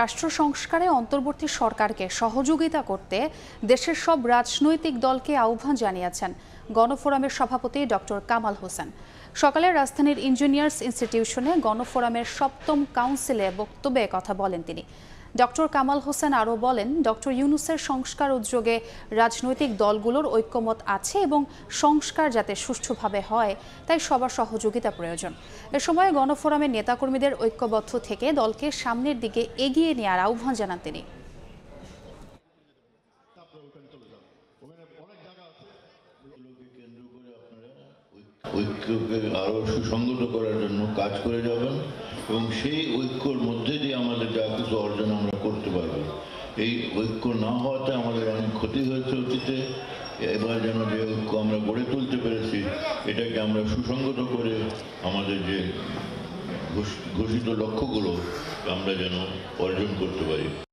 রাষ্ট্র সংস্কারে অন্তর্বর্তী সরকারকে সহযোগিতা করতে দেশের সব রাজনৈতিক দলকে আহ্বান জানিয়েছেন গণফোরামের সভাপতি ডক্টর কামাল হোসেন। সকালে রাজধানীর ইঞ্জিনিয়ার্স ইনস্টিটিউশনে গণফোরামের সপ্তম কাউন্সিলে বক্তব্যে কথা বলেন তিনি। ডক্টর কামাল হোসেন আরও বলেন, ডক্টর ইউনুসের সংস্কার উদ্যোগে রাজনৈতিক দলগুলোর ঐক্যমত আছে এবং সংস্কার যাতে সুষ্ঠুভাবে হয়, তাই সবার সহযোগিতা প্রয়োজন। এ সময় গণফোরামের নেতাকর্মীদের ঐক্যবদ্ধ থেকে দলকে সামনের দিকে এগিয়ে নেওয়ার আহ্বান জানান তিনি। ঐক্যকে আরও সুসংগত করার জন্য কাজ করে যাবেন এবং সেই ঐক্যর মধ্যে দিয়ে আমাদের যা কিছু অর্জন আমরা করতে পারব। এই ঐক্য না হওয়াতে আমাদের অনেক ক্ষতি হয়েছে অতীতে। এবার যেন যে ঐক্য আমরা গড়ে তুলতে পেরেছি, এটাকে আমরা সুসংগত করে আমাদের যে ঘোষিত লক্ষ্যগুলো, আমরা যেন অর্জন করতে পারি।